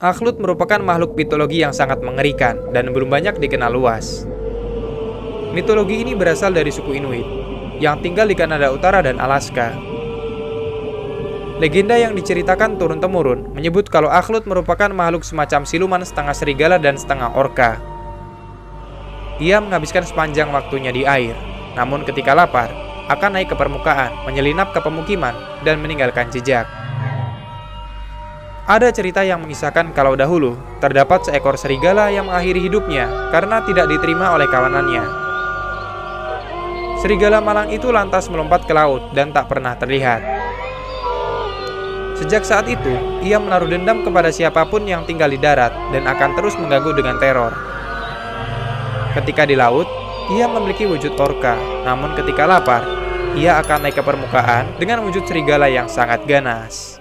Akhlut merupakan makhluk mitologi yang sangat mengerikan dan belum banyak dikenal luas. Mitologi ini berasal dari suku Inuit yang tinggal di Kanada Utara dan Alaska. Legenda yang diceritakan turun-temurun menyebut kalau Akhlut merupakan makhluk semacam siluman setengah serigala dan setengah orka. Ia menghabiskan sepanjang waktunya di air, namun ketika lapar, akan naik ke permukaan, menyelinap ke pemukiman, dan meninggalkan jejak. Ada cerita yang mengisahkan kalau dahulu terdapat seekor serigala yang mengakhiri hidupnya karena tidak diterima oleh kawanannya. Serigala malang itu lantas melompat ke laut dan tak pernah terlihat. Sejak saat itu, ia menaruh dendam kepada siapa pun yang tinggal di darat dan akan terus mengganggu dengan teror. Ketika di laut, ia memiliki wujud orka, namun ketika lapar, ia akan naik ke permukaan dengan wujud serigala yang sangat ganas.